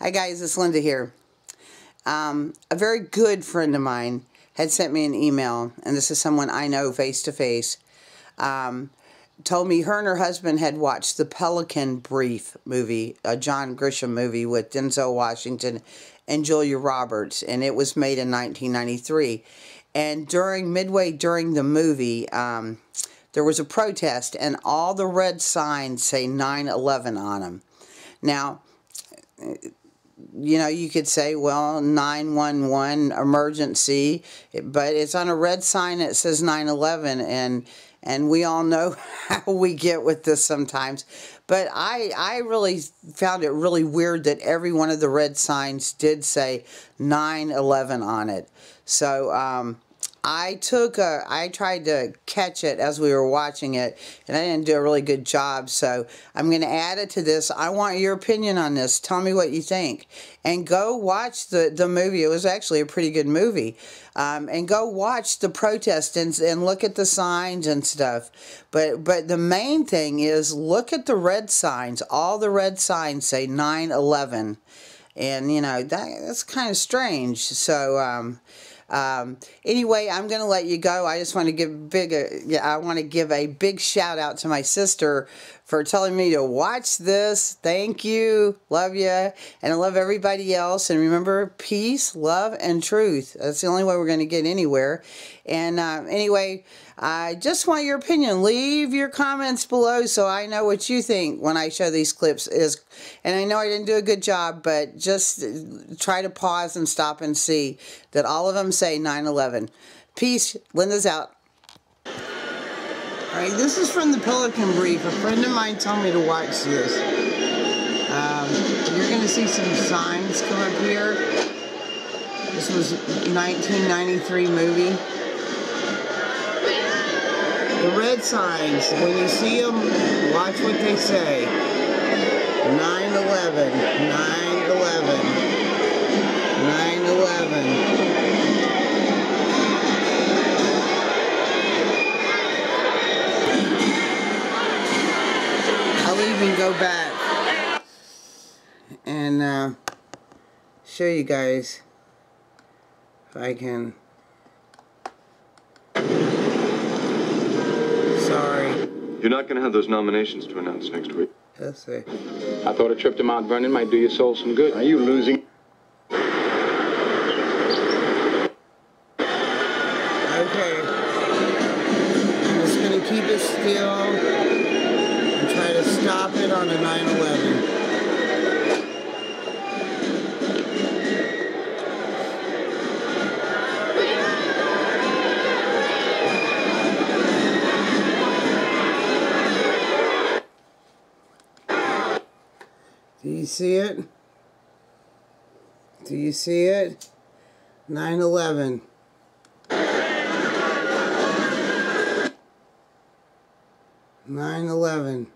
Hi guys, it's Linda here. Um, a very good friend of mine had sent me an email, and this is someone I know face to face. Told me her and her husband had watched the Pelican Brief movie, a John Grisham movie with Denzel Washington and Julia Roberts, and it was made in 1993. And during midway during the movie, um, there was a protest, and all the red signs say 9/11 on them. Now you know, you could say, well, 911 emergency, but it's on a red sign that says 911 and and we all know how we get with this sometimes. But I I really found it really weird that every one of the red signs did say 911 on it. So um I took a, I tried to catch it as we were watching it, and I didn't do a really good job. So I'm going to add it to this. I want your opinion on this. Tell me what you think, and go watch the the movie. It was actually a pretty good movie, um, and go watch the protest and and look at the signs and stuff. But but the main thing is look at the red signs. All the red signs say 9/11, and you know that that's kind of strange. So. Um, um, anyway, I'm going to let you go. I just want to give big, yeah, I want to give a big shout out to my sister for telling me to watch this. Thank you. Love you. And I love everybody else. And remember, peace, love, and truth. That's the only way we're going to get anywhere. And uh, anyway, I just want your opinion. Leave your comments below so I know what you think when I show these clips. Is And I know I didn't do a good job, but just try to pause and stop and see that all of them say 9-11. Peace. Linda's out. All right, this is from the Pelican Brief. A friend of mine told me to watch this. Um, you're going to see some signs come up here. This was 1993 movie. The red signs, when you see them, watch what they say. 9-11, 9-11, 9-11. even go back and uh, show you guys if I can. You're not going to have those nominations to announce next week. Let's see. I thought a trip to Mount Vernon might do your soul some good. Are you losing? Okay. I'm just going to keep it still and try to stop it on a 911. Do you see it? Do you see it? 911. Nine eleven.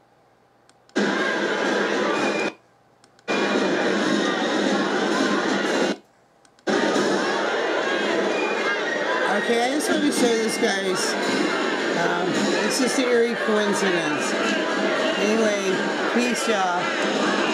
Okay, I just want to show this, guys. Um, it's just an eerie coincidence. Anyway, peace, y'all.